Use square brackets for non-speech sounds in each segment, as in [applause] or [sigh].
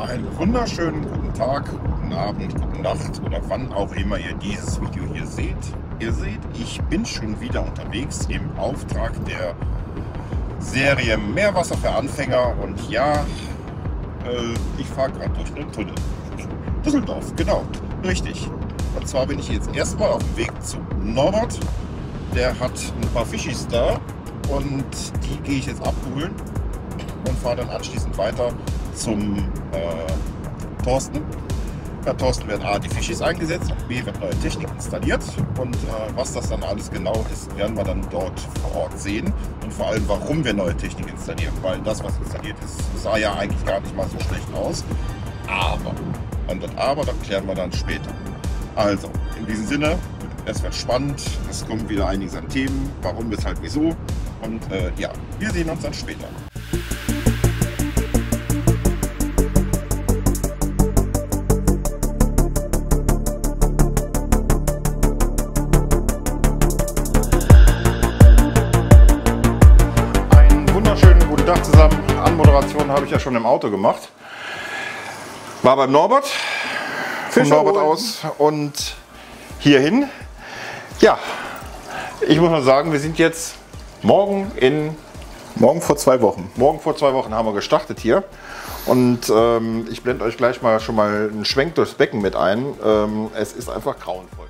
Einen wunderschönen guten Tag, guten Abend, gute Nacht oder wann auch immer ihr dieses Video hier seht. Ihr seht, ich bin schon wieder unterwegs im Auftrag der Serie Meerwasser für Anfänger und ja, äh, ich fahre gerade durch den Tunnel. Düsseldorf, genau, richtig. Und zwar bin ich jetzt erstmal auf dem Weg zu Norbert. Der hat ein paar Fischis da und die gehe ich jetzt abholen und fahre dann anschließend weiter zum äh, Thorsten. Bei Thorsten werden A die Fischis eingesetzt B wird neue Technik installiert. Und äh, was das dann alles genau ist, werden wir dann dort vor Ort sehen. Und vor allem, warum wir neue Technik installieren. Weil das, was installiert ist, sah ja eigentlich gar nicht mal so schlecht aus. Aber, und das Aber, das klären wir dann später. Also, in diesem Sinne, es wird spannend. Es kommen wieder einiges an Themen. Warum, weshalb, wieso. Und äh, ja, wir sehen uns dann später. Ich ja schon im Auto gemacht. War beim Norbert. Von Fische Norbert holen. aus und hierhin. Ja, ich muss mal sagen, wir sind jetzt morgen in Morgen vor zwei Wochen. Morgen vor zwei Wochen haben wir gestartet hier. Und ähm, ich blende euch gleich mal schon mal einen Schwenk durchs Becken mit ein. Ähm, es ist einfach grauenvoll.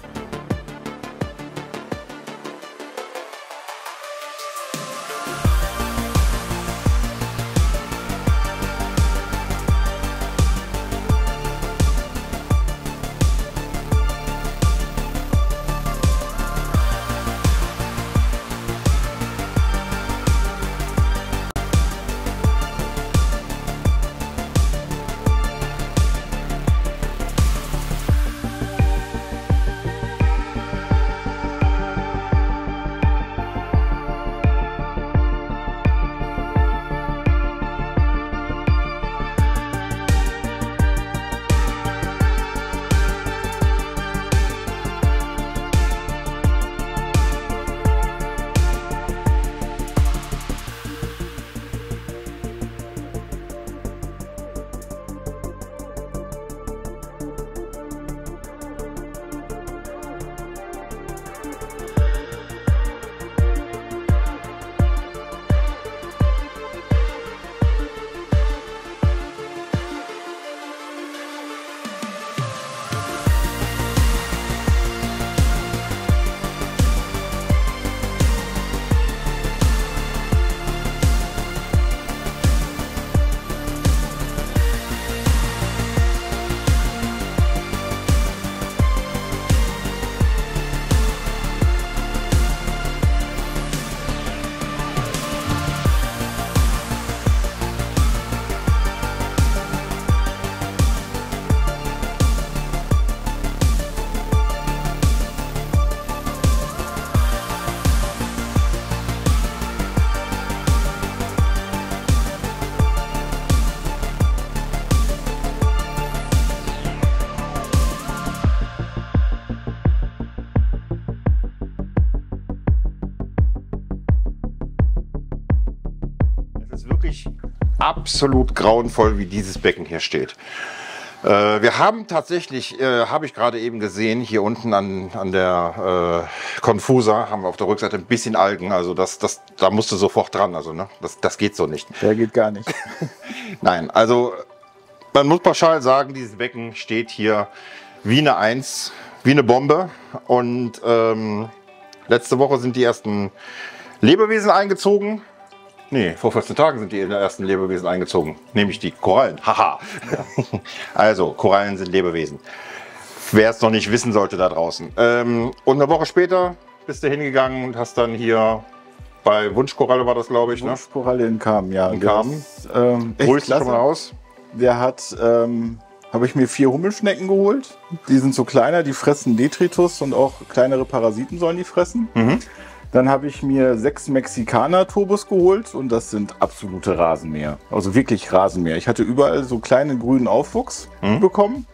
Absolut grauenvoll, wie dieses Becken hier steht. Äh, wir haben tatsächlich, äh, habe ich gerade eben gesehen, hier unten an, an der äh, Confusa haben wir auf der Rückseite ein bisschen Algen. Also das, das, da musst du sofort dran. Also ne, das, das geht so nicht. Der geht gar nicht. [laughs] Nein, also man muss pauschal sagen, dieses Becken steht hier wie eine Eins, wie eine Bombe. Und ähm, letzte Woche sind die ersten Lebewesen eingezogen. Nee, vor 14 Tagen sind die ersten Lebewesen eingezogen, nämlich die Korallen. Haha. [laughs] Also, Korallen sind Lebewesen. Wer es noch nicht wissen sollte da draußen. Ähm, und eine Woche später bist du hingegangen und hast dann hier bei Wunschkoralle war das, glaube ich, ne? Wunschkoralle in Kamen, ja. In Kamen. Ähm, Holst du schon mal aus? Der hat, ähm, habe ich mir vier Hummelschnecken geholt. Die sind so kleiner, die fressen Detritus und auch kleinere Parasiten sollen die fressen. Mhm. Dann habe ich mir sechs Mexikaner-Turbos geholt und das sind absolute Rasenmäher. Also wirklich Rasenmäher. Ich hatte überall so kleinen grünen Aufwuchs Mhm. bekommen.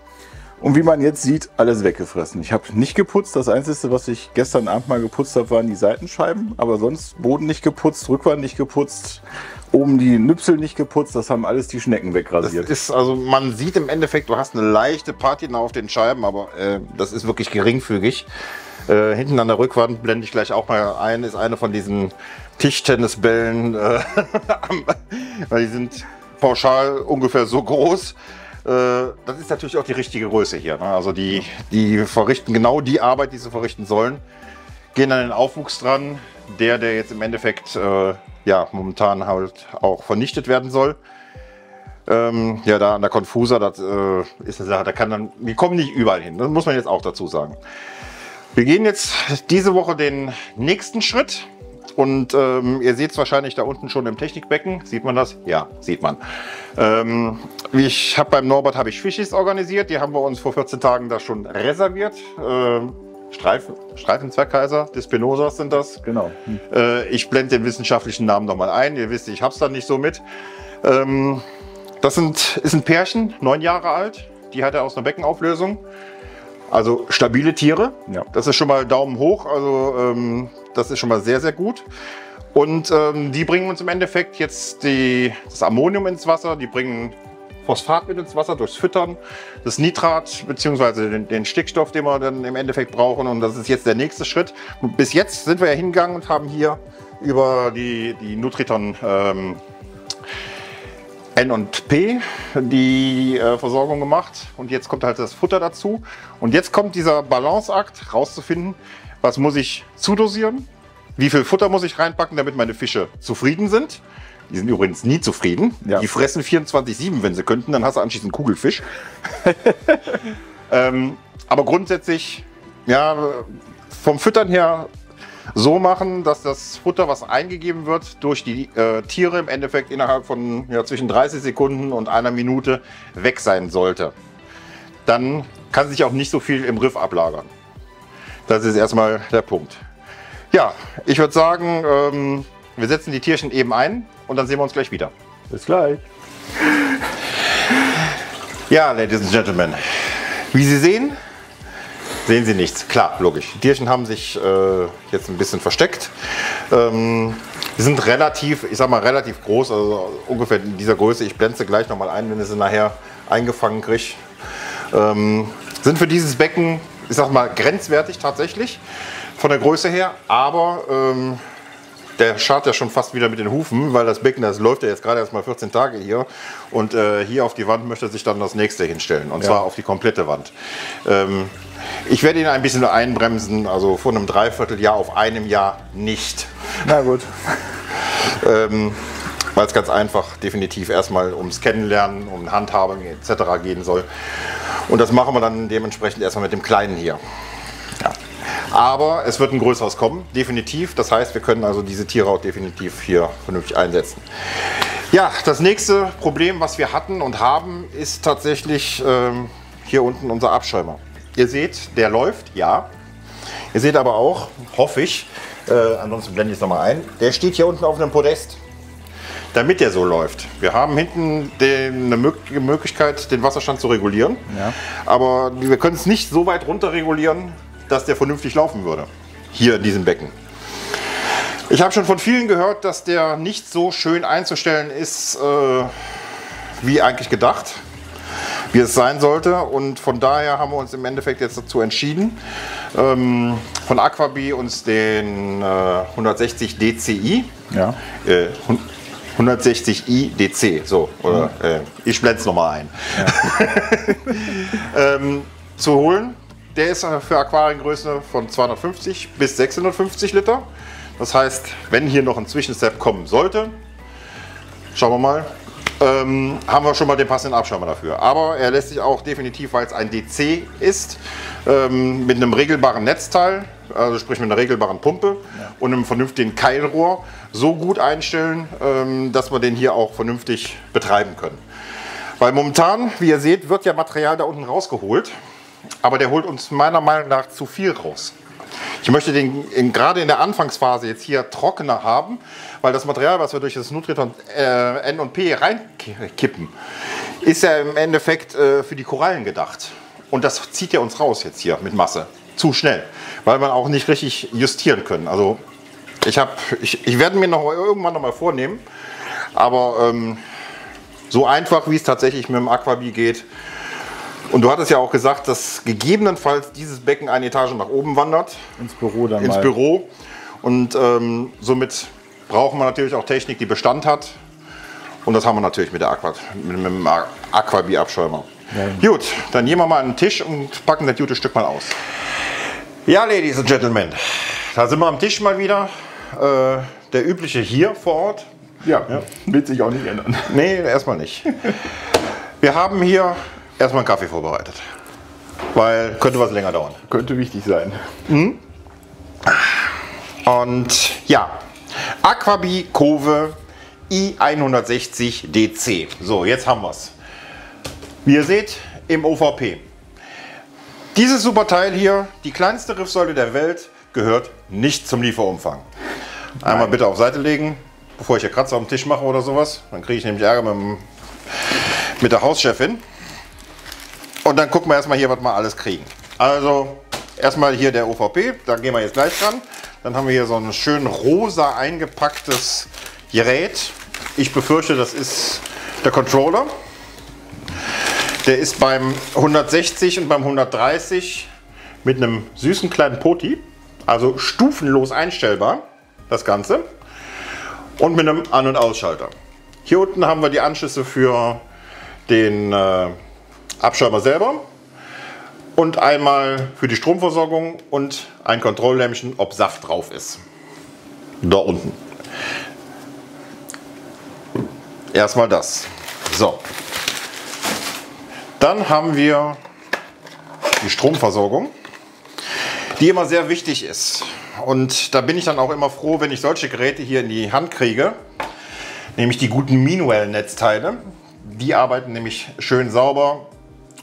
Und wie man jetzt sieht, alles weggefressen. Ich habe nicht geputzt. Das Einzige, was ich gestern Abend mal geputzt habe, waren die Seitenscheiben. Aber sonst Boden nicht geputzt, Rückwand nicht geputzt, oben die Nüpsel nicht geputzt. Das haben alles die Schnecken Das wegrasiert. ist also, man sieht im Endeffekt, du hast eine leichte Patina auf den Scheiben, aber äh, das ist wirklich geringfügig. Äh, hinten an der Rückwand blende ich gleich auch mal ein, ist eine von diesen Tischtennisbällen, äh, [laughs] weil die sind pauschal ungefähr so groß. Äh, das ist natürlich auch die richtige Größe hier. Ne? Also die, die verrichten genau die Arbeit, die sie verrichten sollen, gehen an den Aufwuchs dran. Der, der jetzt im Endeffekt ja, momentan halt auch vernichtet werden soll. Ähm, ja, da an der Confuser, das äh, ist eine Sache, da kann dann, wir kommen nicht überall hin, das muss man jetzt auch dazu sagen. Wir gehen jetzt diese Woche den nächsten Schritt und ähm, ihr seht es wahrscheinlich da unten schon im Technikbecken. Sieht man das? Ja, sieht man. Ähm, ich habe beim Norbert habe ich Fischis organisiert, die haben wir uns vor 14 Tagen da schon reserviert. Ähm, Streifen, Streifenzwergheiser, Dispenosas sind das. Genau. Hm. Äh, ich blende den wissenschaftlichen Namen nochmal ein. Ihr wisst, ich habe es dann nicht so mit. Ähm, das sind, ist ein Pärchen, neun Jahre alt. Die hat er aus einer Beckenauflösung. Also stabile Tiere. Ja. Das ist schon mal Daumen hoch. Also ähm, das ist schon mal sehr, sehr gut. Und ähm, die bringen uns im Endeffekt jetzt die, das Ammonium ins Wasser. Die bringen Phosphat mit ins Wasser durchs Füttern, das Nitrat bzw. Den, den Stickstoff, den wir dann im Endeffekt brauchen. Und das ist jetzt der nächste Schritt. Und bis jetzt sind wir ja hingegangen und haben hier über die, die Nutriton ähm, N und P die äh, Versorgung gemacht. Und jetzt kommt halt das Futter dazu. Und jetzt kommt dieser Balanceakt rauszufinden, was muss ich zudosieren, wie viel Futter muss ich reinpacken, damit meine Fische zufrieden sind. Die sind übrigens nie zufrieden. Ja. Die fressen 24-7, wenn sie könnten, dann hast du anschließend einen Kugelfisch. [laughs] ähm, aber grundsätzlich, ja, vom Füttern her so machen, dass das Futter, was eingegeben wird, durch die äh, Tiere im Endeffekt innerhalb von ja, zwischen 30 Sekunden und einer Minute weg sein sollte. Dann kann sich auch nicht so viel im Riff ablagern. Das ist erstmal der Punkt. Ja, ich würde sagen, ähm, wir setzen die Tierchen eben ein und dann sehen wir uns gleich wieder. Bis gleich. Ja, Ladies and Gentlemen, wie Sie sehen, sehen Sie nichts. Klar, logisch. Die Tierchen haben sich äh, jetzt ein bisschen versteckt. Ähm, die sind relativ, ich sag mal, relativ groß, also ungefähr in dieser Größe. Ich blende sie gleich nochmal ein, wenn ich sie nachher eingefangen kriege. Ähm, sind für dieses Becken, ich sag mal, grenzwertig tatsächlich von der Größe her, aber ähm, der schart ja schon fast wieder mit den Hufen, weil das Becken, das läuft ja jetzt gerade erst mal 14 Tage hier. Und äh, hier auf die Wand möchte sich dann das nächste hinstellen. Und Ja. zwar auf die komplette Wand. Ähm, ich werde ihn ein bisschen einbremsen, also von einem Dreivierteljahr auf einem Jahr nicht. Na gut. [laughs] Ähm, weil es ganz einfach definitiv erstmal ums Kennenlernen, um Handhabung etc. gehen soll. Und das machen wir dann dementsprechend erstmal mit dem Kleinen hier. Aber es wird ein größeres kommen, definitiv. Das heißt, wir können also diese Tiere auch definitiv hier vernünftig einsetzen. Ja, das nächste Problem, was wir hatten und haben, ist tatsächlich ähm, hier unten unser Abschäumer. Ihr seht, der läuft, ja. Ihr seht aber auch, hoffe ich, äh, ansonsten blende ich es nochmal ein, der steht hier unten auf einem Podest. Damit der so läuft. Wir haben hinten den, eine Mög- Möglichkeit, den Wasserstand zu regulieren. Ja. Aber wir können es nicht so weit runter regulieren, dass der vernünftig laufen würde. Hier in diesem Becken. Ich habe schon von vielen gehört, dass der nicht so schön einzustellen ist, äh, wie eigentlich gedacht, wie es sein sollte. Und von daher haben wir uns im Endeffekt jetzt dazu entschieden, ähm, von Aquabi uns den äh, 160 DCI, Ja. äh, 160i DC, so, oder äh, ich blende es nochmal ein, [laughs] ähm, zu holen. Der ist für Aquariengröße von 250 bis 650 Liter. Das heißt, wenn hier noch ein Zwischenstep kommen sollte, schauen wir mal, ähm, haben wir schon mal den passenden Abschirmer dafür. Aber er lässt sich auch definitiv, weil es ein DC ist, ähm, mit einem regelbaren Netzteil, also sprich mit einer regelbaren Pumpe und einem vernünftigen Keilrohr, so gut einstellen, ähm, dass wir den hier auch vernünftig betreiben können. Weil momentan, wie ihr seht, wird ja Material da unten rausgeholt, aber der holt uns meiner Meinung nach zu viel raus. Ich möchte den in, gerade in der Anfangsphase jetzt hier trockener haben, weil das Material, was wir durch das Nutriton äh, N und P reinkippen, ist ja im Endeffekt äh, für die Korallen gedacht. Und das zieht ja uns raus jetzt hier mit Masse. Zu schnell, weil wir auch nicht richtig justieren können. Also ich, ich, ich werde mir noch irgendwann noch mal vornehmen, aber ähm, so einfach, wie es tatsächlich mit dem Aquabi geht. Und du hattest ja auch gesagt, dass gegebenenfalls dieses Becken eine Etage nach oben wandert. Ins Büro dann Ins mal. Büro. Und ähm, somit brauchen wir natürlich auch Technik, die Bestand hat. Und das haben wir natürlich mit, der Aqua, mit, mit dem Aquabi-Abschäumer. Gut, dann gehen wir mal an den Tisch und packen das gute Stück mal aus. Ja, Ladies and Gentlemen, da sind wir am Tisch mal wieder. Äh, der übliche hier vor Ort. Ja, wird sich auch nicht ändern. Nee, erstmal nicht. Wir haben hier erstmal einen Kaffee vorbereitet. Weil könnte was länger dauern. Könnte wichtig sein. Und ja, Aquabi Kove i160 DC. So, jetzt haben wir es. Wie ihr seht, im OVP. Dieses super Teil hier, die kleinste Riffsäule der Welt, gehört nicht zum Lieferumfang. Einmal bitte auf Seite legen, bevor ich hier Kratzer auf dem Tisch mache oder sowas. Dann kriege ich nämlich Ärger mit, dem, mit der Hauschefin. Und dann gucken wir erstmal hier, was wir alles kriegen. Also erstmal hier der OVP, da gehen wir jetzt gleich dran. Dann haben wir hier so ein schön rosa eingepacktes Gerät. Ich befürchte, das ist der Controller. Der ist beim 160 und beim 130 mit einem süßen kleinen Poti, also stufenlos einstellbar, das Ganze. Und mit einem An- und Ausschalter. Hier unten haben wir die Anschlüsse für den äh, Abschäumer selber und einmal für die Stromversorgung und ein Kontrolllämpchen, ob Saft drauf ist. Da unten. Erstmal das. So. Dann haben wir die Stromversorgung, die immer sehr wichtig ist. Und da bin ich dann auch immer froh, wenn ich solche Geräte hier in die Hand kriege, nämlich die guten Meanwell-Netzteile. Die arbeiten nämlich schön sauber,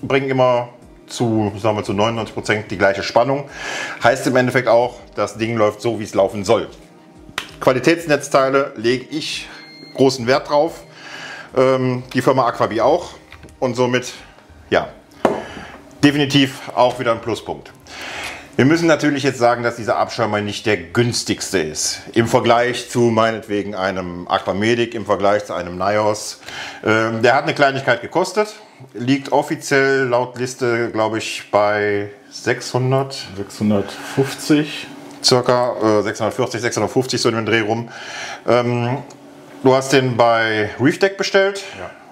bringen immer zu, sagen wir, zu 99 Prozent die gleiche Spannung. Heißt im Endeffekt auch, das Ding läuft so, wie es laufen soll. Qualitätsnetzteile lege ich großen Wert drauf. Ähm, die Firma Aquabi auch. Und somit, ja, definitiv auch wieder ein Pluspunkt. Wir müssen natürlich jetzt sagen, dass dieser Abschäumer nicht der günstigste ist. Im Vergleich zu meinetwegen einem Aquamedic, im Vergleich zu einem Nios. Ähm, der hat eine Kleinigkeit gekostet. Liegt offiziell laut Liste, glaube ich, bei 600 650. circa äh, 640, 650 so in den Dreh rum. Ähm, du hast den bei Reefdeck bestellt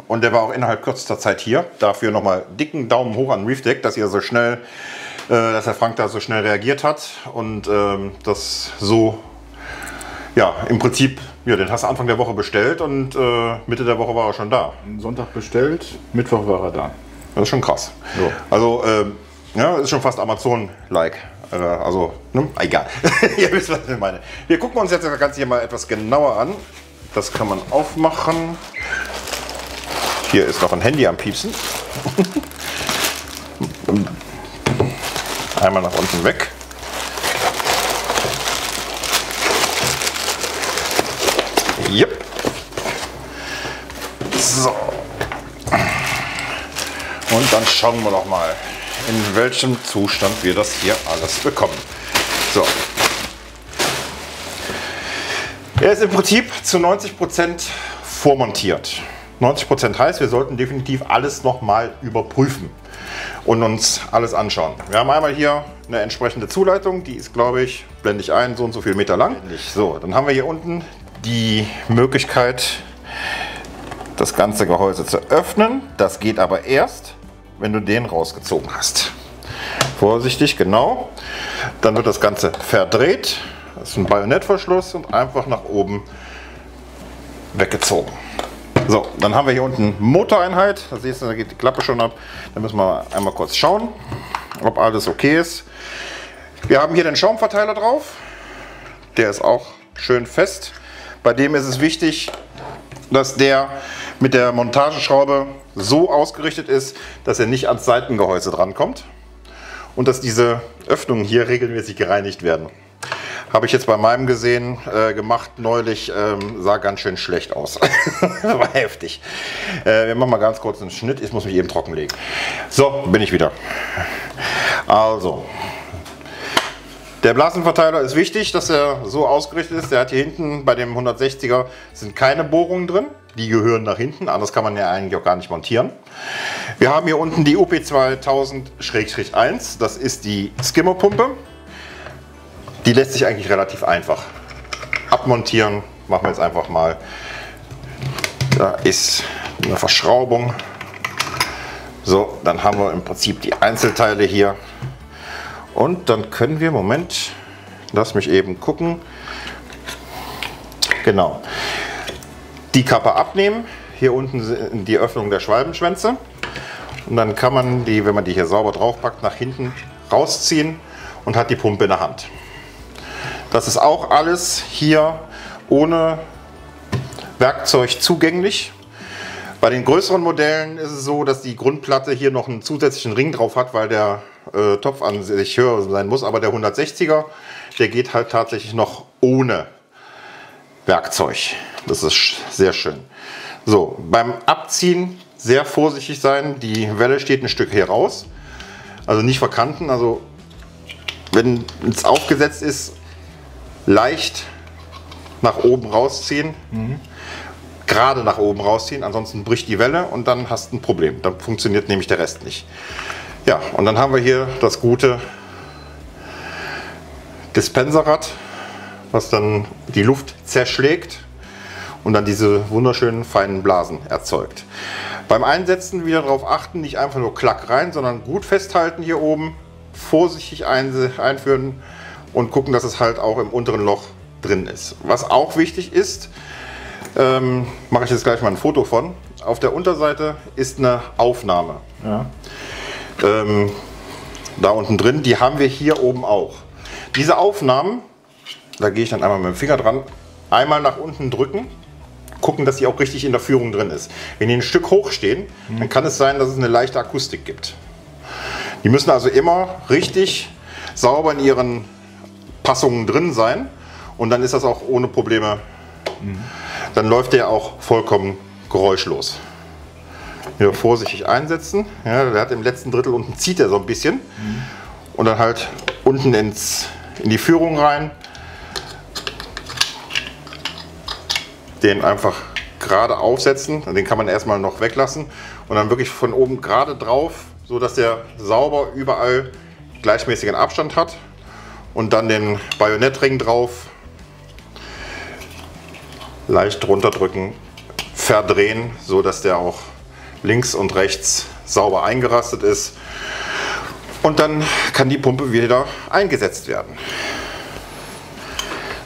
und der war auch innerhalb kürzester Zeit hier. Dafür nochmal dicken Daumen hoch an Reefdeck, dass ihr so schnell, äh, dass der Frank da so schnell reagiert hat und ähm, das so, ja, im Prinzip, ja, den hast du Anfang der Woche bestellt und äh, Mitte der Woche war er schon da. Sonntag bestellt, Mittwoch war er da. Das ist schon krass. Ja. Also, ähm, ja, ist schon fast Amazon-like. Äh, also, ne? egal. [laughs] Ihr wisst, was ich meine. Wir gucken uns jetzt das Ganze hier mal etwas genauer an. Das kann man aufmachen. Hier ist noch ein Handy am Piepsen. [laughs] Einmal nach unten weg. Yep. So. Und dann schauen wir doch mal, in welchem Zustand wir das hier alles bekommen. So. Er ist im Prinzip zu 90% vormontiert. 90% heißt, wir sollten definitiv alles nochmal überprüfen und uns alles anschauen. Wir haben einmal hier eine entsprechende Zuleitung, die ist, glaube ich, blende ich ein, so und so viel Meter lang. So, dann haben wir hier unten die Möglichkeit, das ganze Gehäuse zu öffnen. Das geht aber erst, wenn du den rausgezogen hast. Vorsichtig, genau. Dann wird das Ganze verdreht. Das ist ein Bajonettverschluss und einfach nach oben weggezogen. So, dann haben wir hier unten Motoreinheit. Da siehst du, da geht die Klappe schon ab. Da müssen wir einmal kurz schauen, ob alles okay ist. Wir haben hier den Schaumverteiler drauf. Der ist auch schön fest. Bei dem ist es wichtig, dass der mit der Montageschraube so ausgerichtet ist, dass er nicht ans Seitengehäuse drankommt und dass diese Öffnungen hier regelmäßig gereinigt werden. Habe ich jetzt bei meinem gesehen, äh, gemacht neulich, ähm, sah ganz schön schlecht aus. [laughs] War heftig. Äh, wir machen mal ganz kurz einen Schnitt. Ich muss mich eben trockenlegen. So, bin ich wieder. Also, der Blasenverteiler ist wichtig, dass er so ausgerichtet ist. Der hat hier hinten bei dem 160er sind keine Bohrungen drin. Die gehören nach hinten, anders kann man ja eigentlich auch gar nicht montieren. Wir haben hier unten die UP 2000-1. Das ist die Skimmerpumpe. Die lässt sich eigentlich relativ einfach abmontieren. Machen wir jetzt einfach mal. Da ist eine Verschraubung. So, dann haben wir im Prinzip die Einzelteile hier. Und dann können wir, Moment, lass mich eben gucken. Genau. Die Kappe abnehmen. Hier unten sind die Öffnung der Schwalbenschwänze. Und dann kann man die, wenn man die hier sauber draufpackt, nach hinten rausziehen und hat die Pumpe in der Hand. Das ist auch alles hier ohne Werkzeug zugänglich. Bei den größeren Modellen ist es so, dass die Grundplatte hier noch einen zusätzlichen Ring drauf hat, weil der äh, Topf an sich höher sein muss. Aber der 160er, der geht halt tatsächlich noch ohne Werkzeug. Das ist sehr schön. So, beim Abziehen sehr vorsichtig sein. Die Welle steht ein Stück hier raus. Also nicht verkanten. Also wenn es aufgesetzt ist, leicht nach oben rausziehen. Mhm. Gerade nach oben rausziehen, ansonsten bricht die Welle und dann hast du ein Problem. Dann funktioniert nämlich der Rest nicht. Ja, und dann haben wir hier das gute Dispenserrad, was dann die Luft zerschlägt und dann diese wunderschönen feinen Blasen erzeugt. Beim Einsetzen wieder darauf achten, nicht einfach nur klack rein, sondern gut festhalten hier oben, vorsichtig einführen und gucken, dass es halt auch im unteren Loch drin ist. Was auch wichtig ist, ähm, mache ich jetzt gleich mal ein Foto von. Auf der Unterseite ist eine Aufnahme. Ja. Ähm, da unten drin, die haben wir hier oben auch. Diese Aufnahmen, da gehe ich dann einmal mit dem Finger dran, einmal nach unten drücken, gucken, dass die auch richtig in der Führung drin ist. Wenn die ein Stück hoch stehen, mhm. dann kann es sein, dass es eine leichte Akustik gibt. Die müssen also immer richtig sauber in ihren Passungen drin sein und dann ist das auch ohne Probleme. Mhm. Dann läuft der auch vollkommen geräuschlos. Hier vorsichtig einsetzen. Ja, der hat im letzten Drittel unten zieht er so ein bisschen mhm. und dann halt unten ins, in die Führung rein. Den einfach gerade aufsetzen. Den kann man erstmal noch weglassen und dann wirklich von oben gerade drauf, so dass der sauber überall gleichmäßigen Abstand hat und dann den Bajonettring drauf, leicht runterdrücken, verdrehen, so dass der auch links und rechts sauber eingerastet ist. Und dann kann die Pumpe wieder eingesetzt werden.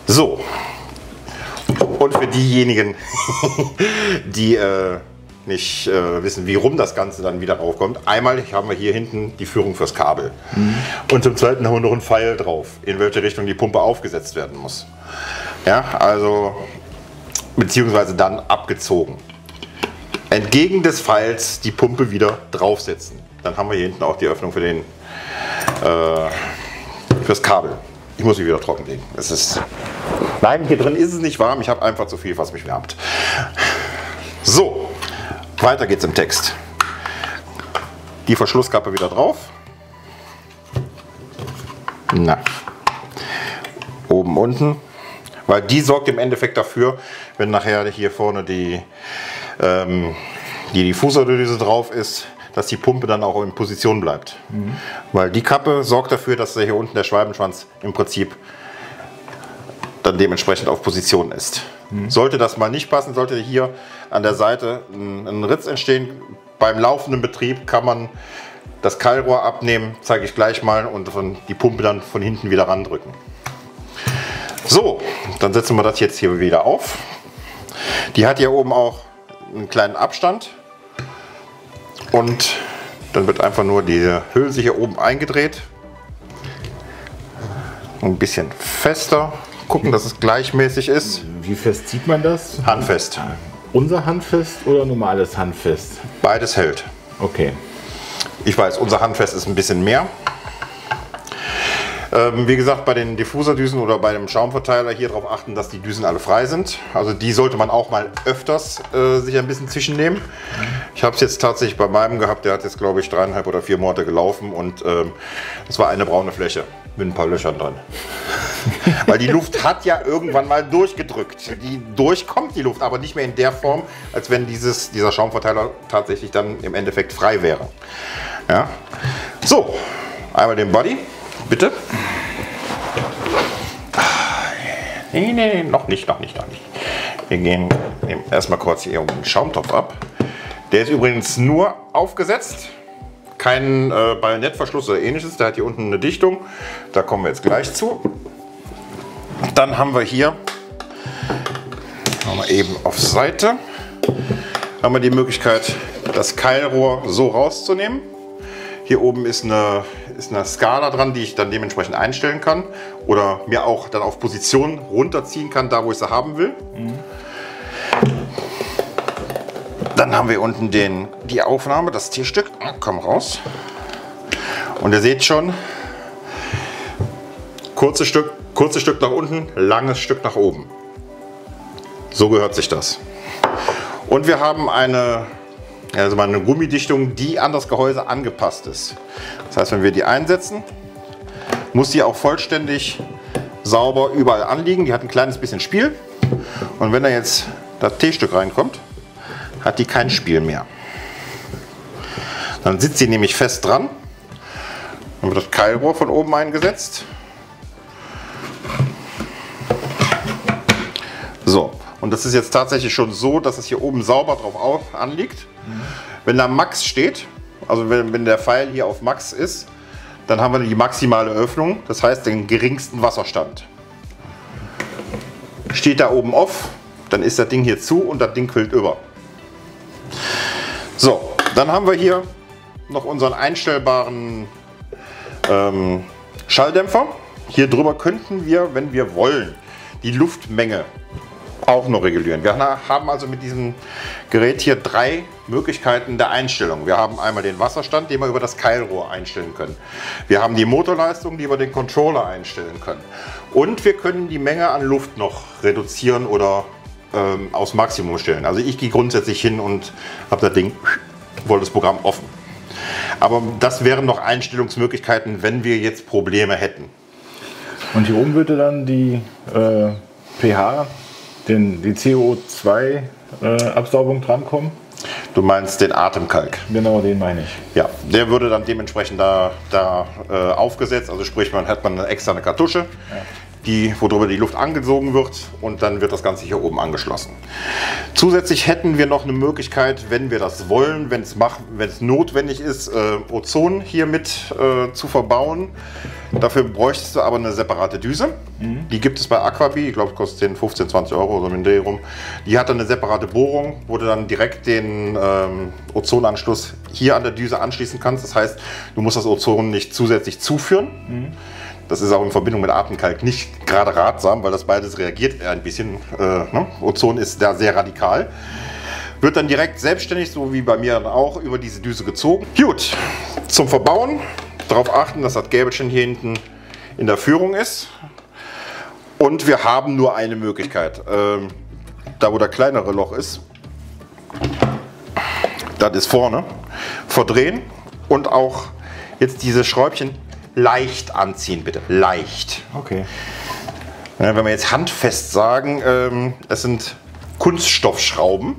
So. Und für diejenigen, [laughs] die äh, nicht äh, wissen, wie rum das Ganze dann wieder raufkommt. Einmal haben wir hier hinten die Führung fürs Kabel. Mhm. Und zum Zweiten haben wir noch einen Pfeil drauf, in welche Richtung die Pumpe aufgesetzt werden muss. Ja, also beziehungsweise dann abgezogen. Entgegen des Pfeils die Pumpe wieder draufsetzen. Dann haben wir hier hinten auch die Öffnung für den äh, fürs Kabel. Ich muss sie wieder trockenlegen. Es ist Nein, hier drin ist es nicht warm. Ich habe einfach zu viel, was mich wärmt. So, weiter geht's im Text. Die Verschlusskappe wieder drauf. Na. Oben, unten. Weil die sorgt im Endeffekt dafür, wenn nachher hier vorne die, ähm, die Diffusordüse drauf ist, dass die Pumpe dann auch in Position bleibt. Mhm. Weil die Kappe sorgt dafür, dass hier unten der Schwalbenschwanz im Prinzip dann dementsprechend auf Position ist. Mhm. Sollte das mal nicht passen, sollte hier an der Seite ein, ein Ritz entstehen, beim laufenden Betrieb kann man das Keilrohr abnehmen, zeige ich gleich mal, und die Pumpe dann von hinten wieder randrücken. So, dann setzen wir das jetzt hier wieder auf. Die hat hier oben auch einen kleinen Abstand und dann wird einfach nur die Hülse hier oben eingedreht. Ein bisschen fester gucken, dass es gleichmäßig ist. Wie fest zieht man das? Handfest. Unser Handfest oder normales Handfest? Beides hält. Okay. Ich weiß, unser Handfest ist ein bisschen mehr. Ähm, wie gesagt, bei den Diffuserdüsen oder bei dem Schaumverteiler hier darauf achten, dass die Düsen alle frei sind. Also die sollte man auch mal öfters äh, sich ein bisschen zwischennehmen. Ich habe es jetzt tatsächlich bei meinem gehabt, der hat jetzt glaube ich dreieinhalb oder vier Monate gelaufen und ähm, das war eine braune Fläche mit ein paar Löchern drin. [laughs] Weil die Luft hat ja irgendwann mal durchgedrückt. Die durchkommt die Luft, aber nicht mehr in der Form, als wenn dieses, dieser Schaumverteiler tatsächlich dann im Endeffekt frei wäre. Ja. So, einmal den Body, bitte. Nee, nee, nee, noch nicht, noch nicht, noch nicht. Wir gehen erstmal kurz hier um den Schaumtopf ab. Der ist übrigens nur aufgesetzt kein äh, Bajonettverschluss oder ähnliches. Der hat hier unten eine Dichtung. Da kommen wir jetzt gleich zu. Dann haben wir hier, machen wir eben auf Seite, haben wir die Möglichkeit, das Keilrohr so rauszunehmen. Hier oben ist eine, ist eine Skala dran, die ich dann dementsprechend einstellen kann oder mir auch dann auf Position runterziehen kann, da wo ich sie haben will. Dann haben wir unten den, die Aufnahme, das Tierstück. Ah, komm raus. Und ihr seht schon, kurzes Stück, kurzes Stück nach unten, langes Stück nach oben. So gehört sich das. Und wir haben eine, also eine Gummidichtung, die an das Gehäuse angepasst ist. Das heißt, wenn wir die einsetzen, muss die auch vollständig sauber überall anliegen. Die hat ein kleines bisschen Spiel. Und wenn da jetzt das T-Stück reinkommt, hat die kein Spiel mehr. Dann sitzt sie nämlich fest dran. Dann wird das Keilrohr von oben eingesetzt. So, und das ist jetzt tatsächlich schon so, dass es hier oben sauber drauf anliegt. Wenn da Max steht, also wenn, wenn der Pfeil hier auf Max ist, dann haben wir die maximale Öffnung, das heißt den geringsten Wasserstand. Steht da oben off, dann ist das Ding hier zu und das Ding quillt über. So, dann haben wir hier noch unseren einstellbaren ähm, Schalldämpfer. Hier drüber könnten wir, wenn wir wollen, die Luftmenge auch noch regulieren. Wir haben also mit diesem Gerät hier drei Möglichkeiten der Einstellung. Wir haben einmal den Wasserstand, den wir über das Keilrohr einstellen können. Wir haben die Motorleistung, die wir den Controller einstellen können. Und wir können die Menge an Luft noch reduzieren oder ähm, aufs Maximum stellen. Also ich gehe grundsätzlich hin und habe das Ding, wollte das Programm offen. Aber das wären noch Einstellungsmöglichkeiten, wenn wir jetzt Probleme hätten. Und hier oben würde dann die äh, pH, den, die CO2-Absaubung äh, drankommen? Du meinst den Atemkalk? Genau, den meine ich. Ja, der würde dann dementsprechend da, da äh, aufgesetzt. Also sprich, man hat man eine externe Kartusche. Ja die, worüber die Luft angesogen wird und dann wird das Ganze hier oben angeschlossen. Zusätzlich hätten wir noch eine Möglichkeit, wenn wir das wollen, wenn es notwendig ist, äh, Ozon hier mit äh, zu verbauen. Dafür bräuchtest du aber eine separate Düse. Mhm. Die gibt es bei Aquabi, ich glaube, kostet 10, 15, 20 Euro so im Dreh rum. Die hat dann eine separate Bohrung, wo du dann direkt den ähm, Ozonanschluss hier an der Düse anschließen kannst. Das heißt, du musst das Ozon nicht zusätzlich zuführen. Mhm das ist auch in Verbindung mit Atemkalk nicht gerade ratsam, weil das beides reagiert ein bisschen. Äh, ne? Ozon ist da sehr radikal. Wird dann direkt selbstständig, so wie bei mir auch, über diese Düse gezogen. Gut, zum Verbauen. Darauf achten, dass das Gäbelchen hier hinten in der Führung ist. Und wir haben nur eine Möglichkeit. Ähm, da wo der kleinere Loch ist, das ist vorne, verdrehen und auch jetzt diese Schräubchen leicht anziehen, bitte. Leicht. Okay. Ja, wenn wir jetzt handfest sagen, ähm, es sind Kunststoffschrauben.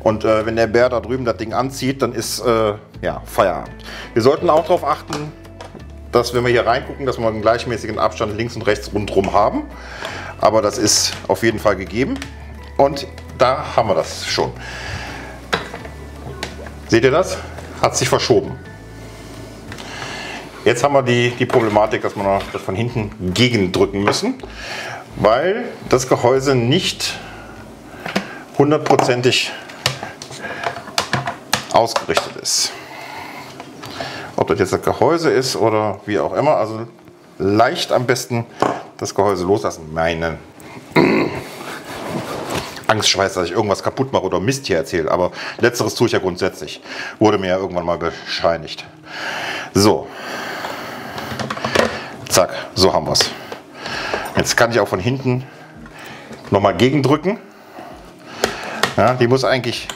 Und äh, wenn der Bär da drüben das Ding anzieht, dann ist äh, ja, Feierabend. Wir sollten auch darauf achten, dass wenn wir hier reingucken, dass wir einen gleichmäßigen Abstand links und rechts rundherum haben. Aber das ist auf jeden Fall gegeben. Und da haben wir das schon. Seht ihr das? Hat sich verschoben. Jetzt haben wir die, die Problematik, dass wir das von hinten gegendrücken müssen, weil das Gehäuse nicht hundertprozentig ausgerichtet ist. Ob das jetzt das Gehäuse ist oder wie auch immer, also leicht am besten das Gehäuse loslassen. Meine Angstschweiß, dass ich irgendwas kaputt mache oder Mist hier erzähle, aber letzteres tue ich ja grundsätzlich. Wurde mir ja irgendwann mal bescheinigt. So, Zack, so haben wir es. Jetzt kann ich auch von hinten nochmal gegendrücken. Ja, die muss eigentlich,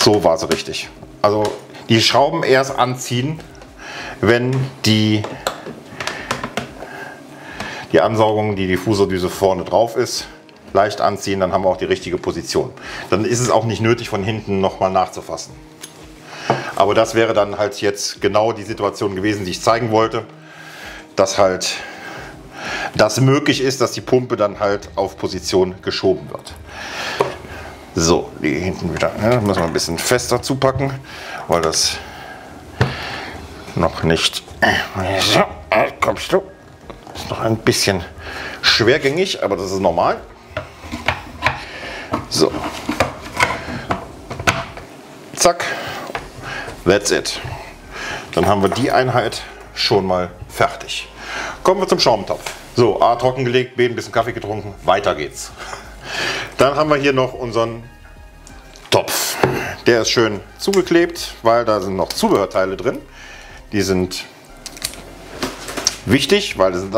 so war sie richtig. Also die Schrauben erst anziehen, wenn die, die Ansaugung, die Diffusordüse vorne drauf ist, leicht anziehen, dann haben wir auch die richtige Position. Dann ist es auch nicht nötig, von hinten nochmal nachzufassen. Aber das wäre dann halt jetzt genau die Situation gewesen, die ich zeigen wollte, dass halt das möglich ist, dass die Pumpe dann halt auf Position geschoben wird. So, die hinten wieder. Ne, müssen wir ein bisschen fester zupacken, weil das noch nicht. So, kommst du? Ist noch ein bisschen schwergängig, aber das ist normal. So. Zack. That's it. Dann haben wir die Einheit schon mal fertig. Kommen wir zum Schaumtopf. So, A trockengelegt, B ein bisschen Kaffee getrunken, weiter geht's. Dann haben wir hier noch unseren Topf. Der ist schön zugeklebt, weil da sind noch Zubehörteile drin. Die sind wichtig, weil da sind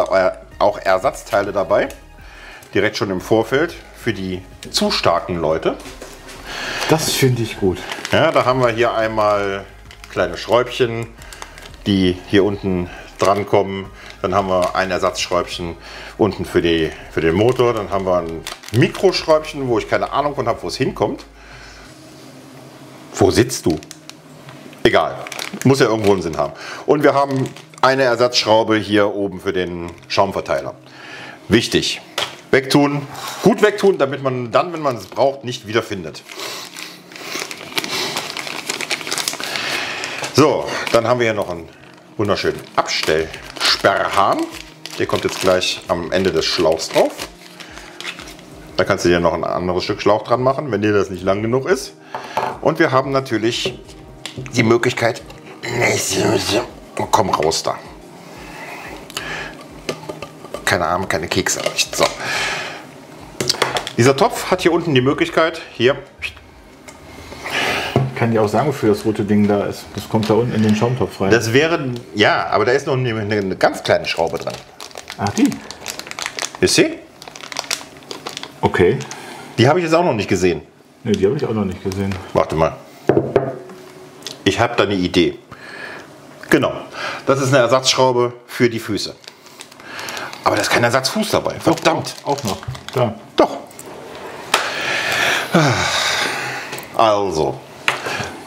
auch Ersatzteile dabei. Direkt schon im Vorfeld für die zu starken Leute. Das finde ich gut. Ja, da haben wir hier einmal kleine Schräubchen, die hier unten dran kommen. Dann haben wir ein Ersatzschräubchen unten für, die, für den Motor. Dann haben wir ein Mikroschräubchen, wo ich keine Ahnung von habe, wo es hinkommt. Wo sitzt du? Egal. Muss ja irgendwo einen Sinn haben. Und wir haben eine Ersatzschraube hier oben für den Schaumverteiler. Wichtig. Wegtun, gut wegtun, damit man dann, wenn man es braucht, nicht wiederfindet. So, dann haben wir hier noch einen wunderschönen Abstellsperrhahn. Der kommt jetzt gleich am Ende des Schlauchs drauf. Da kannst du dir noch ein anderes Stück Schlauch dran machen, wenn dir das nicht lang genug ist. Und wir haben natürlich die Möglichkeit, komm raus da. Keine Arme, keine Kekse, so. Dieser Topf hat hier unten die Möglichkeit, hier kann dir auch sagen, wofür das rote Ding da ist. Das kommt da unten in den Schaumtopf rein. Das wäre, ja, aber da ist noch eine, eine ganz kleine Schraube dran. Ach, die? Ist sie? Okay. Die habe ich jetzt auch noch nicht gesehen. Ne, die habe ich auch noch nicht gesehen. Warte mal. Ich habe da eine Idee. Genau. Das ist eine Ersatzschraube für die Füße. Aber da ist kein Ersatzfuß dabei. Verdammt. Auch noch. Da. Doch. Also,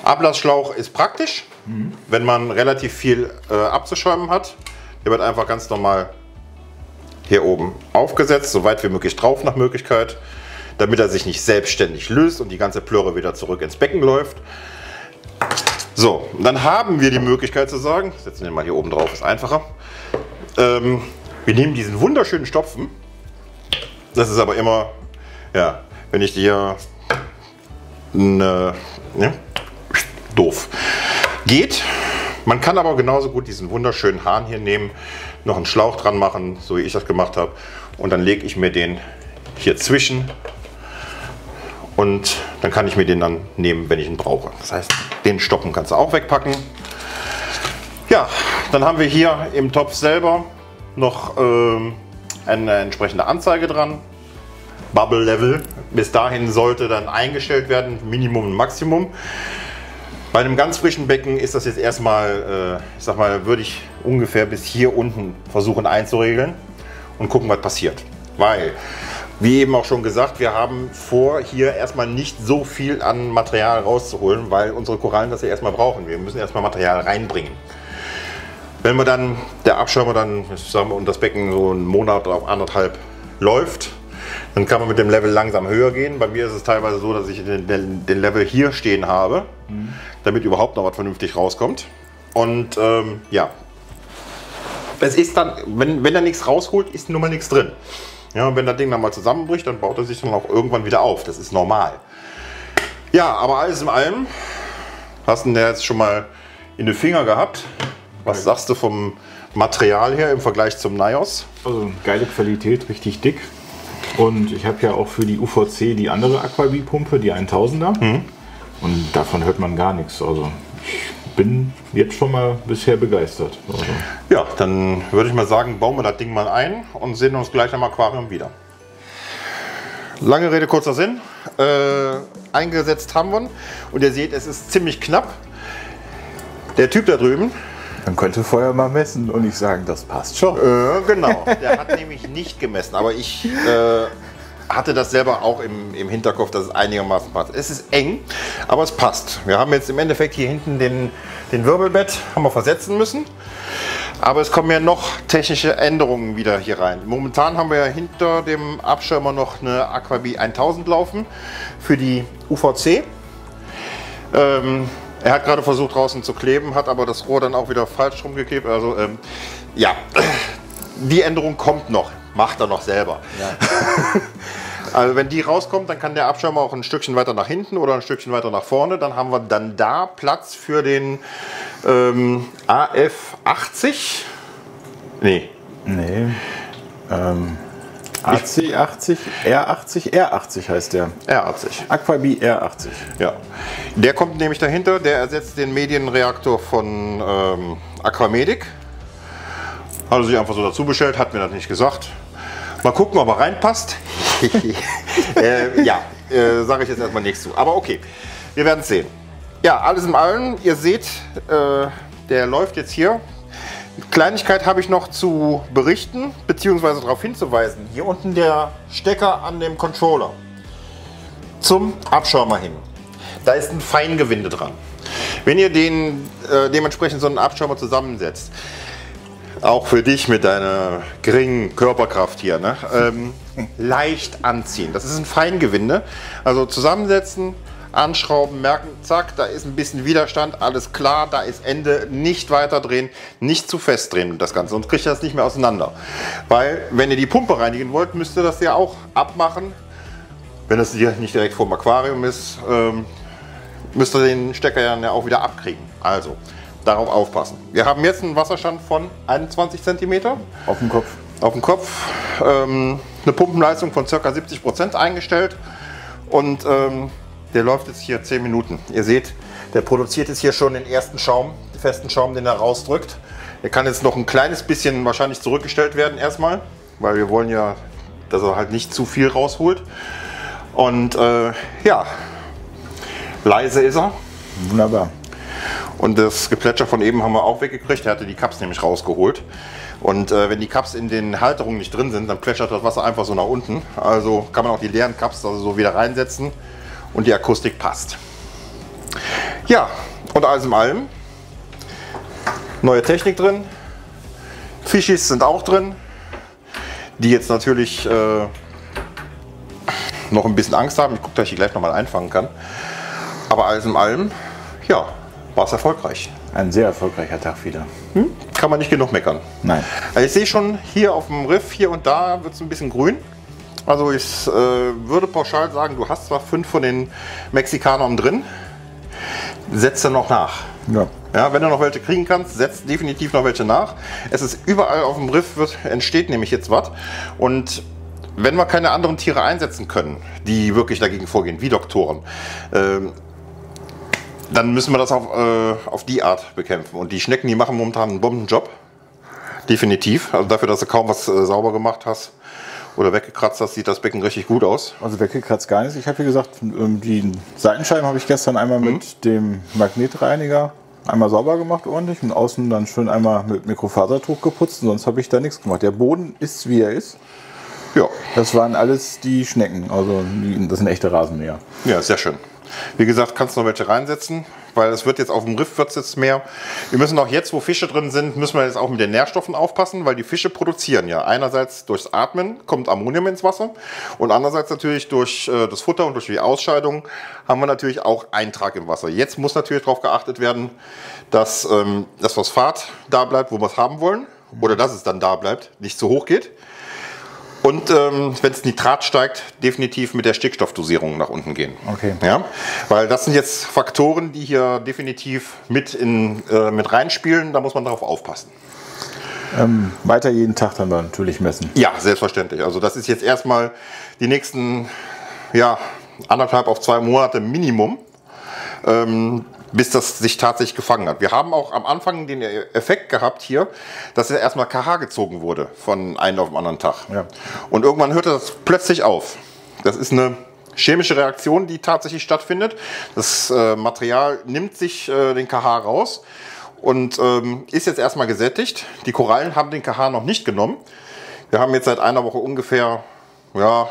Ablassschlauch ist praktisch, wenn man relativ viel äh, abzuschäumen hat. Der wird einfach ganz normal hier oben aufgesetzt, so weit wie möglich drauf nach Möglichkeit, damit er sich nicht selbstständig löst und die ganze Plöre wieder zurück ins Becken läuft. So, dann haben wir die Möglichkeit zu sagen, setzen den mal hier oben drauf, ist einfacher. Ähm, wir nehmen diesen wunderschönen Stopfen. Das ist aber immer, ja, wenn ich dir eine, ne, doof. Geht. Man kann aber genauso gut diesen wunderschönen Hahn hier nehmen, noch einen Schlauch dran machen, so wie ich das gemacht habe. Und dann lege ich mir den hier zwischen und dann kann ich mir den dann nehmen, wenn ich ihn brauche. Das heißt, den Stoppen kannst du auch wegpacken. Ja, dann haben wir hier im Topf selber noch ähm, eine entsprechende Anzeige dran. Bubble Level. Bis dahin sollte dann eingestellt werden, Minimum und Maximum. Bei einem ganz frischen Becken ist das jetzt erstmal, äh, ich sag mal, würde ich ungefähr bis hier unten versuchen einzuregeln und gucken, was passiert. Weil, wie eben auch schon gesagt, wir haben vor, hier erstmal nicht so viel an Material rauszuholen, weil unsere Korallen das ja erstmal brauchen. Wir müssen erstmal Material reinbringen. Wenn wir dann, der Abschirmer dann, ich sag mal, und das Becken so einen Monat oder anderthalb läuft, dann kann man mit dem Level langsam höher gehen. Bei mir ist es teilweise so, dass ich den, den, Level hier stehen habe, damit überhaupt noch was vernünftig rauskommt. Und ähm, ja, es ist dann, wenn, wenn er nichts rausholt, ist nun mal nichts drin. Ja, und wenn das Ding dann mal zusammenbricht, dann baut er sich dann auch irgendwann wieder auf. Das ist normal. Ja, aber alles in allem, hast du den jetzt schon mal in den Finger gehabt? Was sagst du vom Material her im Vergleich zum Nios? Also geile Qualität, richtig dick. Und ich habe ja auch für die UVC die andere Aquavit-Pumpe, die 1000er. Und davon hört man gar nichts. Also ich bin jetzt schon mal bisher begeistert. Also, Ja, dann würde ich mal sagen, bauen wir das Ding mal ein und sehen uns gleich am Aquarium wieder. Lange Rede, kurzer Sinn. Äh, eingesetzt haben wir ihn. und ihr seht, es ist ziemlich knapp. Der Typ da drüben, Man könnte vorher mal messen und nicht sagen, das passt schon. äh, genau, der hat [laughs] nämlich nicht gemessen, aber ich äh, hatte das selber auch im, im Hinterkopf, dass es einigermaßen passt. Es ist eng, aber es passt. Wir haben jetzt im Endeffekt hier hinten den, den Wirbelbett haben wir versetzen müssen. Aber es kommen ja noch technische Änderungen wieder hier rein. Momentan haben wir ja hinter dem Abschirmer noch eine Aquabi 1000 laufen für die UVC. Ähm, er hat gerade versucht draußen zu kleben, hat aber das Rohr dann auch wieder falsch rumgeklebt. Also ähm, ja, die Änderung kommt noch, macht er noch selber. [laughs] Also wenn die rauskommt, dann kann der Abschirmer auch ein Stückchen weiter nach hinten oder ein Stückchen weiter nach vorne. Dann haben wir dann da Platz für den ähm, AF80. Nee, Nee. Ähm, AC80, R80, R80 heißt der. R80. Aquabi R80. Ja. Der kommt nämlich dahinter, der ersetzt den Medienreaktor von ähm, Aquamedic. Hat er sich einfach so dazu bestellt, hat mir das nicht gesagt. Mal gucken, ob er reinpasst. [laughs] äh, ja, äh, sage ich jetzt erstmal nichts zu. Aber okay, wir werden es sehen. Ja, alles in allem, ihr seht, äh, der läuft jetzt hier. Kleinigkeit habe ich noch zu berichten, beziehungsweise darauf hinzuweisen. Hier unten der Stecker an dem Controller zum Abschirmer hin. Da ist ein Feingewinde dran. Wenn ihr den äh, dementsprechend so einen Abschirmer zusammensetzt, auch für dich mit deiner geringen Körperkraft hier, ne? ähm, [laughs] leicht anziehen. Das ist ein Feingewinde. Also zusammensetzen, anschrauben, merken, zack, da ist ein bisschen Widerstand, alles klar, da ist Ende, nicht weiter drehen, nicht zu fest drehen das Ganze, sonst kriegt ihr das nicht mehr auseinander. Weil, wenn ihr die Pumpe reinigen wollt, müsst ihr das ja auch abmachen. Wenn es hier nicht direkt vor dem Aquarium ist, ähm, müsst ihr den Stecker ja auch wieder abkriegen. Also, darauf aufpassen. Wir haben jetzt einen Wasserstand von 21 cm Auf dem Kopf. auf dem Kopf, ähm, eine Pumpenleistung von ca. 70 Prozent eingestellt und ähm, der läuft jetzt hier 10 Minuten. Ihr seht, der produziert jetzt hier schon den ersten Schaum, den festen Schaum, den er rausdrückt. Der kann jetzt noch ein kleines bisschen wahrscheinlich zurückgestellt werden erstmal, weil wir wollen ja, dass er halt nicht zu viel rausholt. Und äh, ja, leise ist er. Wunderbar. Und das Geplätscher von eben haben wir auch weggekriegt. Er hatte die Cups nämlich rausgeholt. Und äh, wenn die Cups in den Halterungen nicht drin sind, dann plätschert das Wasser einfach so nach unten. Also kann man auch die leeren Cups also so wieder reinsetzen und die Akustik passt. Ja, und alles in allem neue Technik drin. Fischis sind auch drin, die jetzt natürlich äh, noch ein bisschen Angst haben. Ich gucke, dass ich die gleich nochmal einfangen kann. Aber alles in allem, ja, war es erfolgreich. Ein sehr erfolgreicher Tag wieder. Kann man nicht genug meckern. Nein. Also ich sehe schon hier auf dem Riff, hier und da wird es ein bisschen grün. Also ich äh, würde pauschal sagen, du hast zwar fünf von den Mexikanern drin, setz dann noch nach. Ja. Ja, wenn du noch welche kriegen kannst, setz definitiv noch welche nach. Es ist überall auf dem Riff wird, entsteht nämlich jetzt was. Und wenn wir keine anderen Tiere einsetzen können, die wirklich dagegen vorgehen, wie Doktoren, ähm, dann müssen wir das auf, äh, auf die Art bekämpfen. Und die Schnecken, die machen momentan einen Bombenjob. Definitiv. Also dafür, dass du kaum was äh, sauber gemacht hast oder weggekratzt hast, sieht das Becken richtig gut aus. Also weggekratzt gar nichts. Ich habe wie gesagt, ähm, die Seitenscheiben habe ich gestern einmal mit dem Magnetreiniger einmal sauber gemacht ordentlich und außen dann schön einmal mit Mikrofasertuch geputzt und sonst habe ich da nichts gemacht. Der Boden ist wie er ist. Ja, Das waren alles die Schnecken, also das sind echte Rasenmäher. Ja, sehr schön. Wie gesagt, kannst du noch welche reinsetzen, weil es wird jetzt auf dem Riff wird's jetzt mehr. Wir müssen auch jetzt, wo Fische drin sind, müssen wir jetzt auch mit den Nährstoffen aufpassen, weil die Fische produzieren ja. Einerseits durchs Atmen kommt Ammonium ins Wasser und andererseits natürlich durch äh, das Futter und durch die Ausscheidung haben wir natürlich auch Eintrag im Wasser. Jetzt muss natürlich darauf geachtet werden, dass ähm, das Phosphat da bleibt, wo wir es haben wollen oder dass es dann da bleibt, nicht zu hoch geht. Und ähm, wenn es Nitrat steigt, definitiv mit der Stickstoffdosierung nach unten gehen. Okay. Ja, weil das sind jetzt Faktoren, die hier definitiv mit, in, äh, mit reinspielen. Da muss man darauf aufpassen. Ähm, weiter jeden Tag dann natürlich messen. Ja, selbstverständlich. Also das ist jetzt erstmal die nächsten ja, anderthalb auf zwei Monate Minimum. Ähm, bis das sich tatsächlich gefangen hat. Wir haben auch am Anfang den Effekt gehabt hier, dass er erstmal KH gezogen wurde von einem auf den anderen Tag. Ja. Und irgendwann hörte das plötzlich auf. Das ist eine chemische Reaktion, die tatsächlich stattfindet. Das äh, Material nimmt sich äh, den KH raus und ähm, ist jetzt erstmal gesättigt. Die Korallen haben den KH noch nicht genommen. Wir haben jetzt seit einer Woche ungefähr, ja,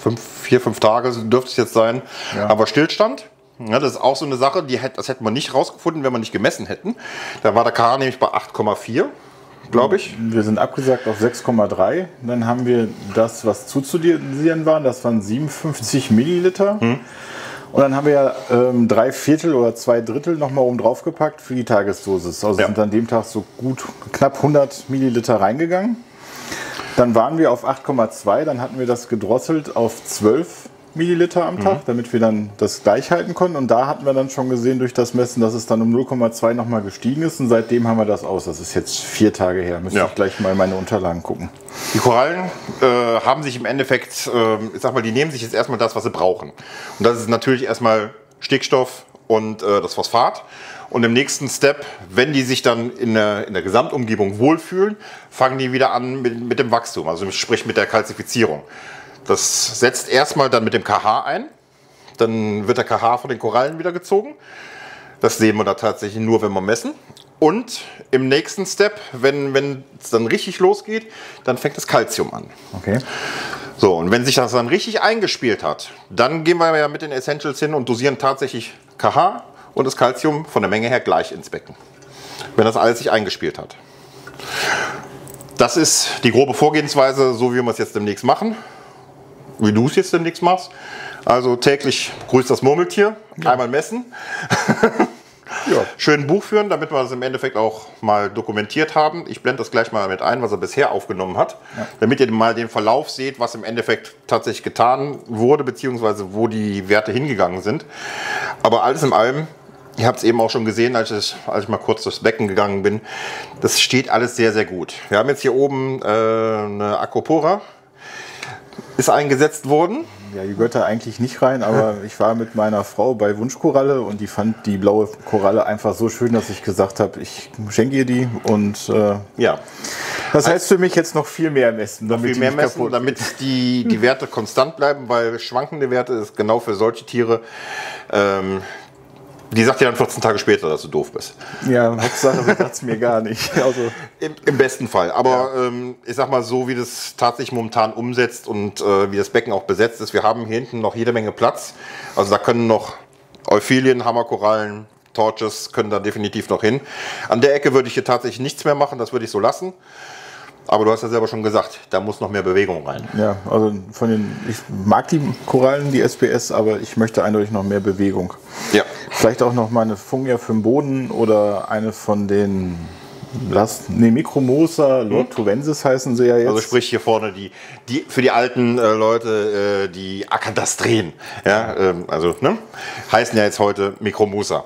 fünf, vier, fünf Tage dürfte es jetzt sein, Ja. aber Stillstand. Ja, das ist auch so eine Sache, die hätte, das hätten wir nicht rausgefunden, wenn wir nicht gemessen hätten. Da war der KH nämlich bei 8,4, glaube ich. Wir sind abgesagt auf 6,3. Dann haben wir das, was zuzudosieren war. Das waren 57 Milliliter. Hm. Und dann haben wir ja ähm, drei Viertel oder zwei Drittel nochmal oben drauf gepackt für die Tagesdosis. Also Ja. sind an dem Tag so gut knapp 100 Milliliter reingegangen. Dann waren wir auf 8,2. Dann hatten wir das gedrosselt auf 12 Milliliter am Mhm. Tag, damit wir dann das gleich halten konnten. Und da hatten wir dann schon gesehen durch das Messen, dass es dann um 0,2 nochmal gestiegen ist. Und seitdem haben wir das aus. Das ist jetzt vier Tage her. Müsste Ja. ich gleich mal meine Unterlagen gucken. Die Korallen äh, haben sich im Endeffekt, ähm, ich sag mal, die nehmen sich jetzt erstmal das, was sie brauchen. Und das ist natürlich erstmal Stickstoff und äh, das Phosphat. Und im nächsten Step, wenn die sich dann in der, in der Gesamtumgebung wohlfühlen, fangen die wieder an mit, mit dem Wachstum, also sprich mit der Kalzifizierung. Das setzt erstmal dann mit dem KH ein. Dann wird der KH von den Korallen wieder gezogen. Das sehen wir da tatsächlich nur, wenn wir messen. Und im nächsten Step, wenn es dann richtig losgeht, dann fängt das Calcium an. Okay. So, und wenn sich das dann richtig eingespielt hat, dann gehen wir ja mit den Essentials hin und dosieren tatsächlich KH und das Calcium von der Menge her gleich ins Becken. Wenn das alles sich eingespielt hat. Das ist die grobe Vorgehensweise, so wie wir es jetzt demnächst machen. Wie du es jetzt demnächst machst. Also täglich grüßt das Murmeltier, einmal messen. [laughs] Ja. schön Buch führen, damit wir das im Endeffekt auch mal dokumentiert haben. Ich blende das gleich mal mit ein, was er bisher aufgenommen hat, damit ihr mal den Verlauf seht, was im Endeffekt tatsächlich getan wurde, beziehungsweise wo die Werte hingegangen sind. Aber alles in allem, ihr habt es eben auch schon gesehen, als ich, als ich mal kurz durchs Becken gegangen bin, das steht alles sehr, sehr gut. Wir haben jetzt hier oben äh, eine Acropora, ist eingesetzt worden. Ja, die gehört da eigentlich nicht rein, aber [laughs] ich war mit meiner Frau bei Wunschkoralle und die fand die blaue Koralle einfach so schön, dass ich gesagt habe, ich schenke ihr die und äh, Ja, das heißt für mich jetzt noch viel mehr messen, damit viel die mehr messen, damit die, die Werte konstant bleiben, weil schwankende Werte ist genau für solche Tiere. Ähm, die sagt dir dann 14 Tage später, dass du doof bist. Ja, Hauptsache, sie sagt es mir gar nicht. [laughs] Also, Im, Im besten Fall. Aber ähm, ich sag mal so, wie das tatsächlich momentan umsetzt und äh, wie das Becken auch besetzt ist. Wir haben hier hinten noch jede Menge Platz. Also da können noch Euphilien, Hammerkorallen, Torches können da definitiv noch hin. An der Ecke würde ich hier tatsächlich nichts mehr machen, das würde ich so lassen. Aber du hast ja selber schon gesagt, da muss noch mehr Bewegung rein. ja, also von den, ich mag die Korallen, die SPS, aber ich möchte eindeutig noch mehr Bewegung. Ja. Vielleicht auch noch mal eine Fungia für den Boden oder eine von den Las, nee, Micromosa, Lord Tuvensis heißen sie ja jetzt. Also sprich hier vorne die, die für die alten äh, Leute äh, die Akadastrien. Ja, ähm, also ne, heißen ja jetzt heute Mikromusa.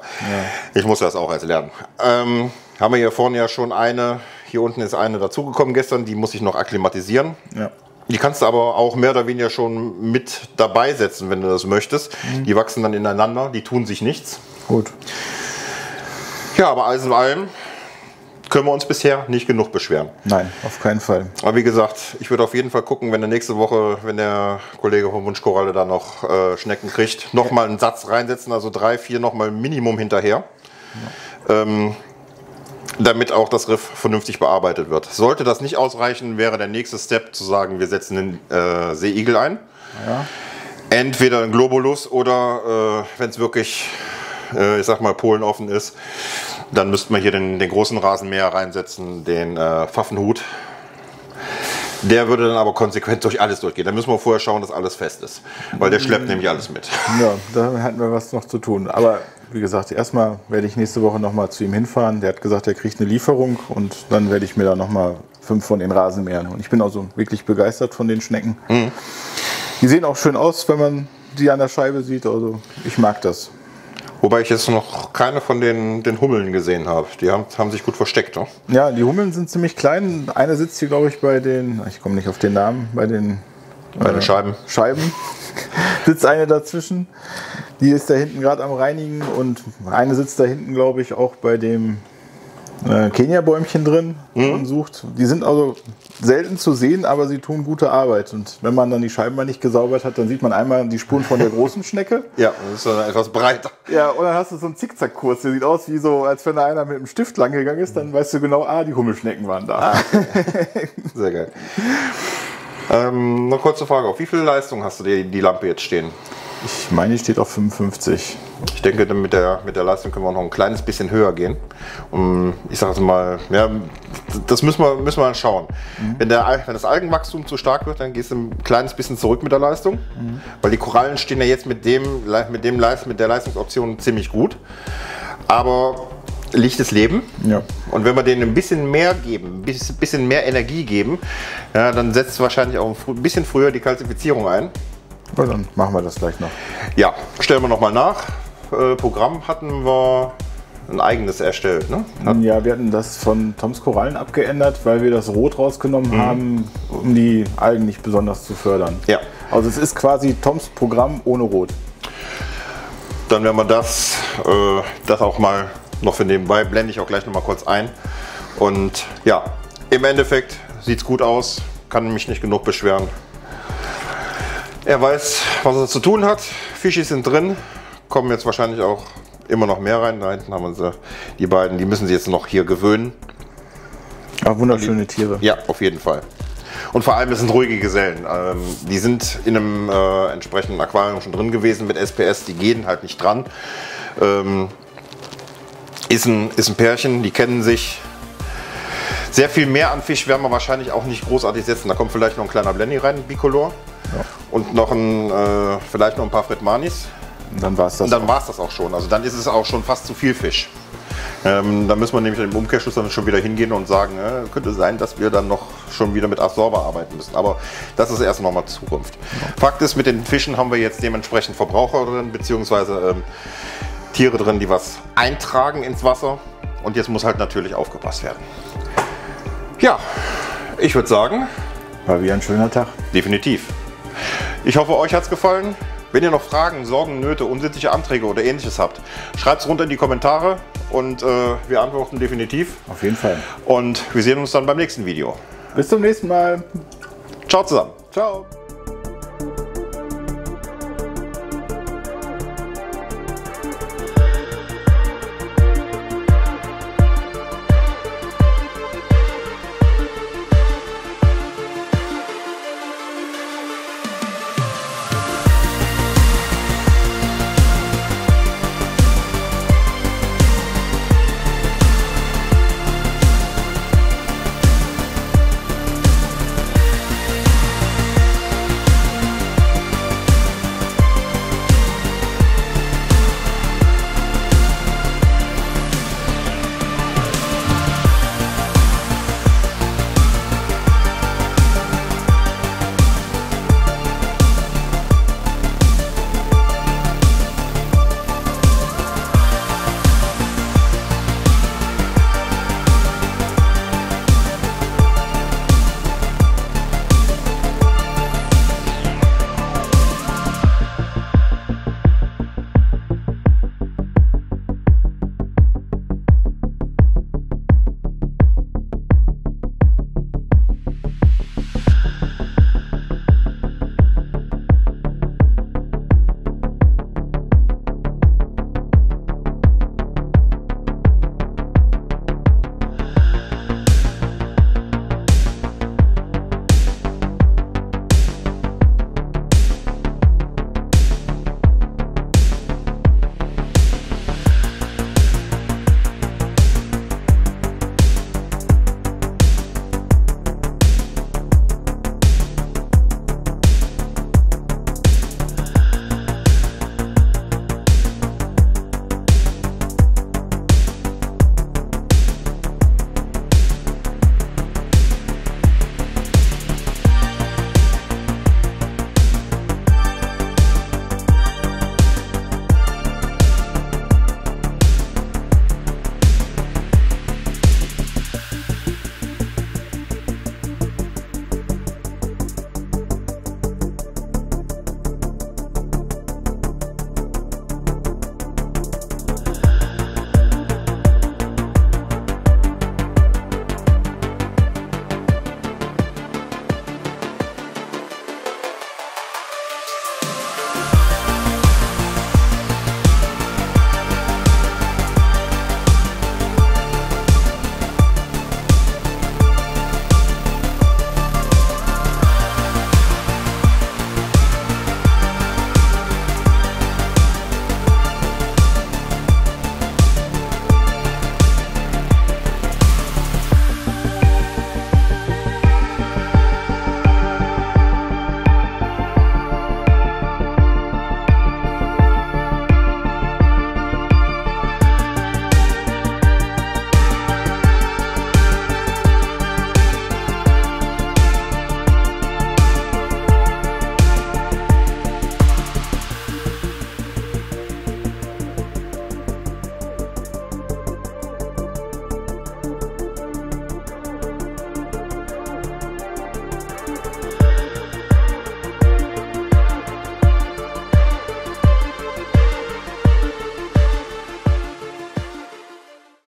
Ich muss das auch erst lernen. Ähm, haben wir hier vorne ja schon eine. Hier unten ist eine dazugekommen gestern. Die muss ich noch akklimatisieren. ja. Die kannst du aber auch mehr oder weniger schon mit dabei setzen, wenn du das möchtest. Die wachsen dann ineinander. Die tun sich nichts. Gut. Ja, aber alles in allem können wir uns bisher nicht genug beschweren. Nein, auf keinen Fall. Aber wie gesagt, ich würde auf jeden Fall gucken, wenn er nächste Woche, wenn der Kollege von Wunschkoralle da noch äh, Schnecken kriegt, nochmal einen Satz reinsetzen, also drei, vier nochmal Minimum hinterher. Ähm, damit auch das Riff vernünftig bearbeitet wird. Sollte das nicht ausreichen, wäre der nächste Step zu sagen, wir setzen den äh, Seeigel ein. Ja. Entweder ein Globulus oder äh, wenn es wirklich, äh, ich sag mal, Polen offen ist, dann müsste man hier den, den großen Rasenmäher reinsetzen, den äh, Pfaffenhut. Der würde dann aber konsequent durch alles durchgehen. Da müssen wir vorher schauen, dass alles fest ist. Weil der schleppt nämlich alles mit. Ja, da hatten wir was noch zu tun. Aber wie gesagt, erstmal werde ich nächste Woche nochmal zu ihm hinfahren. Der hat gesagt, er kriegt eine Lieferung und dann werde ich mir da nochmal fünf von den Rasenmähern. Und ich bin also wirklich begeistert von den Schnecken. Die sehen auch schön aus, wenn man die an der Scheibe sieht. Also ich mag das. Wobei ich jetzt noch keine von den, den Hummeln gesehen habe. Die haben, haben sich gut versteckt. Ne? Ja, die Hummeln sind ziemlich klein. Eine sitzt hier, glaube ich, bei den, ich komme nicht auf den Namen, bei den Bei den Scheiben. Scheiben. [laughs] sitzt eine dazwischen. Die ist da hinten gerade am Reinigen und eine sitzt da hinten, glaube ich, auch bei dem äh, Kenia-Bäumchen drin und sucht. Die sind also selten zu sehen, aber sie tun gute Arbeit. Und wenn man dann die Scheiben mal nicht gesaubert hat, dann sieht man einmal die Spuren von der großen Schnecke. [laughs] Ja, das ist dann etwas breiter. Ja, und dann hast du so einen Zickzackkurs. Der sieht aus wie so, als wenn da einer mit einem Stift lang gegangen ist. Dann weißt du genau, ah, die Hummelschnecken waren da. [laughs] Sehr geil. Ähm, noch kurze Frage. Auf wie viel Leistung hast du die, die Lampe jetzt stehen? Ich meine, die steht auf 55. Ich denke, mit der, mit der Leistung können wir noch ein kleines bisschen höher gehen. Und ich sage jetzt mal, ja, das müssen wir, müssen wir dann schauen. Wenn, der, wenn das Algenwachstum zu stark wird, dann gehst du ein kleines bisschen zurück mit der Leistung. Weil die Korallen stehen ja jetzt mit, dem, mit, dem, mit der Leistungsoption ziemlich gut. Aber Licht ist Leben. Ja. Und wenn wir denen ein bisschen mehr geben, ein bisschen- mehr Energie geben, ja, dann setzt wahrscheinlich auch ein bisschen früher die Kalzifizierung ein. Ja, dann machen wir das gleich noch. Ja, stellen wir nochmal nach. Äh, Programm hatten wir ein eigenes erstellt. Ne? Hat, Ja, wir hatten das von Toms Korallen abgeändert, weil wir das Rot rausgenommen haben, um die Algen nicht besonders zu fördern. Ja. Also es ist quasi Toms Programm ohne Rot. Dann werden wir das, äh, das auch mal noch für nebenbei, blende ich auch gleich nochmal kurz ein. Und ja, im Endeffekt sieht es gut aus, kann mich nicht genug beschweren. Er weiß, was er zu tun hat. Fischis sind drin, kommen jetzt wahrscheinlich auch immer noch mehr rein. Da hinten haben wir sie, die beiden, die müssen sie jetzt noch hier gewöhnen. Ja, wunderschöne Tiere. Ja, auf jeden Fall. Und vor allem, es sind ruhige Gesellen. Ähm, die sind in einem äh, entsprechenden Aquarium schon drin gewesen mit SPS, die gehen halt nicht dran. Ähm, ist, ein, ist ein Pärchen, die kennen sich. Sehr viel mehr an Fisch werden wir wahrscheinlich auch nicht großartig setzen. Da kommt vielleicht noch ein kleiner Blenny rein, Bicolor. Und noch ein, äh, vielleicht noch ein paar Fritmanis. Und dann war es das. Und dann war es das auch schon. Also dann ist es auch schon fast zu viel Fisch. Ähm, da müssen wir nämlich im Umkehrschluss dann schon wieder hingehen und sagen, äh, könnte sein, dass wir dann noch schon wieder mit Absorber arbeiten müssen. Aber das ist erst nochmal Zukunft. Fakt ist, mit den Fischen haben wir jetzt dementsprechend Verbraucher drin, beziehungsweise ähm, Tiere drin, die was eintragen ins Wasser. Und jetzt muss halt natürlich aufgepasst werden. Ja, ich würde sagen, war wieder ein schöner Tag. Definitiv. Ich hoffe, euch hat es gefallen. Wenn ihr noch Fragen, Sorgen, Nöte, unsittliche Anträge oder ähnliches habt, schreibt es runter in die Kommentare und äh, wir antworten definitiv. Auf jeden Fall. Und wir sehen uns dann beim nächsten Video. Bis zum nächsten Mal. Ciao zusammen. Ciao.